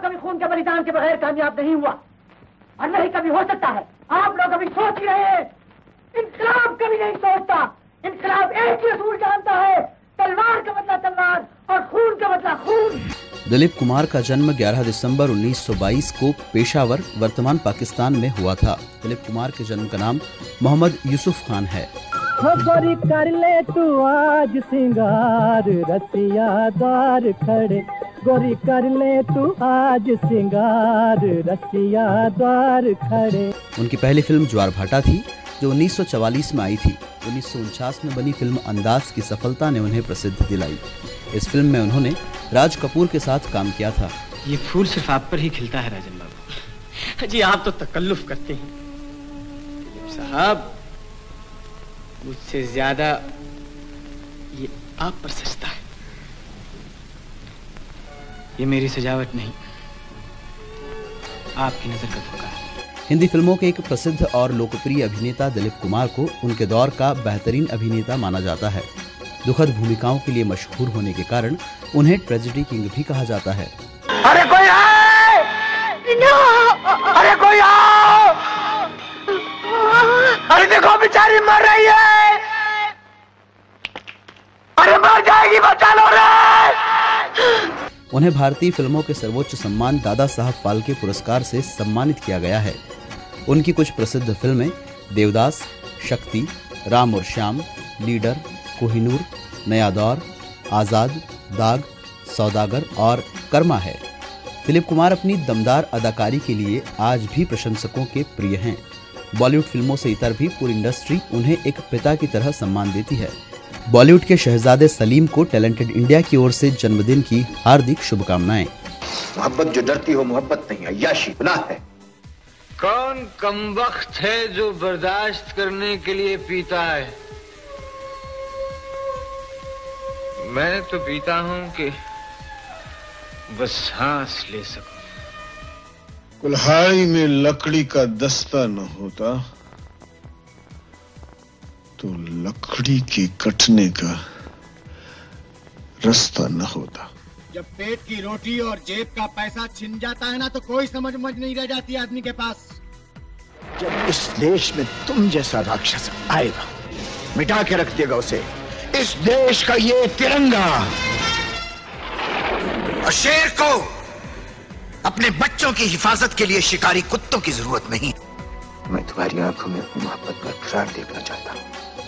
इनकलाब कभी खून के बलिदान के बगैर कामयाब नहीं हुआ। और नहीं कभी हो सकता है। आप लोग अभी सोच ही रहे हैं। इनकलाब कभी नहीं सोचता। इनकलाब एक ही असूल जानता है। तलवार का बदला तलवार और खून का बदला खून। दिलीप कुमार का जन्म 11 दिसंबर 1922 को पेशावर वर्तमान पाकिस्तान में हुआ था। दिलीप कुमार के जन्म का नाम मोहम्मद यूसुफ खान है। हो कर ले तू आज सिंगार रसिया द्वार खड़े। गोरी कर ले तू आज सिंगार रसिया द्वार खड़े। उनकी पहली फ़िल्म ज्वार भाटा थी जो 1944 में आई थी। उन्नीस सौ उनचास में बनी फ़िल्म अंदाज की सफलता ने उन्हें प्रसिद्ध दिलाई। इस फ़िल्म में उन्होंने राज कपूर के साथ काम किया था। ये फूल सिर्फ़ आप पर ही खिलता है राजन बाबू। जी आप तो तकल्लुफ करते हैं। साहब मुझसे ज़्यादा ये आप पर सजता है। ये मेरी सजावट नहीं। आपकी नज़र का धोखा हिंदी फ़िल्मों के एक प्रसिद्ध और लोकप्रिय अभिनेता दिलीप कुमार को उनके दौर का बेहतरीन अभिनेता माना जाता है। दुखद भूमिकाओं के लिए मशहूर होने के कारण उन्हें ट्रेजिडी किंग भी कहा जाता है। अरे कोई आए अरे कोई आओ! अरे देखो बेचारी मर रही है। अरे मर उन्हें भारतीय फ़िल्मों के सर्वोच्च सम्मान दादा साहब फाल्के पुरस्कार से सम्मानित किया गया है। उनकी कुछ प्रसिद्ध फ़िल्में देवदास, शक्ति, राम और श्याम, लीडर, कोहिनूर नया दौर आज़ाद, दाग, सौदागर और कर्मा है। दिलीप कुमार अपनी दमदार अदाकारी के लिए आज भी प्रशंसकों के प्रिय हैं। बॉलीवुड फ़िल्मों से इतर भी पूरी इंडस्ट्री उन्हें एक पिता की तरह सम्मान देती है। बॉलीवुड के शहजादे सलीम को टैलेंटेड इंडिया की ओर से जन्मदिन की हार्दिक शुभकामनाएँ। मोहब्बत जो डरती हो मोहब्बत नहीं अयाशी गुनाह है। कौन कम वक्त है जो बर्दाश्त करने के लिए पीता है? मैं तो पीता हूँ कि बस सांस ले सकूँ। कुल्हाड़ी में लकड़ी का दस्ता न होता। तो लकड़ी के कटने का रास्ता न होता। जब पेट की रोटी और जेब का पैसा छिन जाता है ना तो कोई समझ मज नहीं रह जाती आदमी के पास। जब इस देश में तुम जैसा राक्षस आएगा मिटा के रख देगा उसे। इस देश का ये तिरंगा और शेर को अपने बच्चों की हिफाजत के लिए शिकारी कुत्तों की ज़रूरत नहीं। मैं तुम्हारी आँखों में मोहब्बत का करार देखना चाहता हूँ।